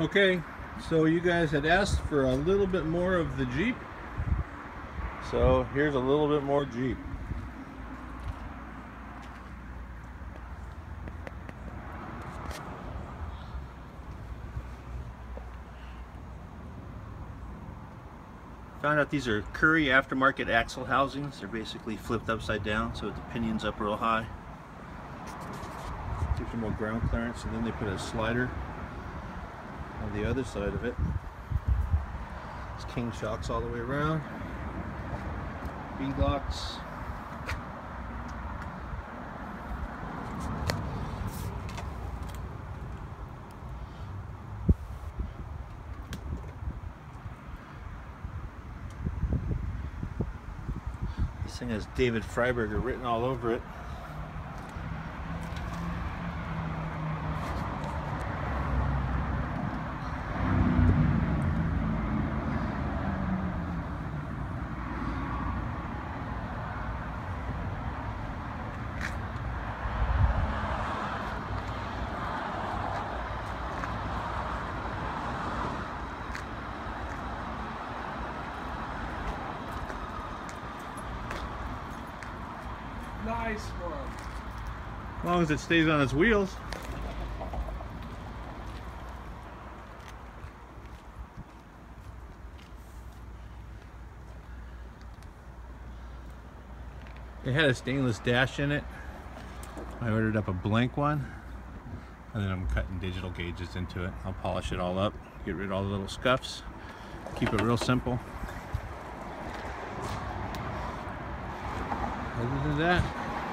Okay, so you guys had asked for a little bit more of the Jeep. So here's a little bit more Jeep. Found out these are Currie aftermarket axle housings. They're basically flipped upside down so the pinion's up real high. Gives you more ground clearance and then they put a slider on the other side of it. It's king shocks all the way around. Beadlocks. This thing has David Freiburger written all over it. Nice one. As long as it stays on its wheels. It had a stainless dash in it. I ordered up a blank one. And then I'm cutting digital gauges into it. I'll polish it all up, get rid of all the little scuffs, keep it real simple. Other than that,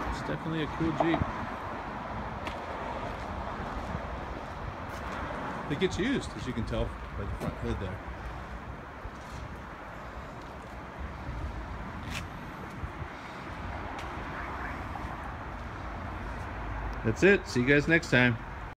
it's definitely a cool Jeep. It gets used, as you can tell by the front hood there. That's it. See you guys next time.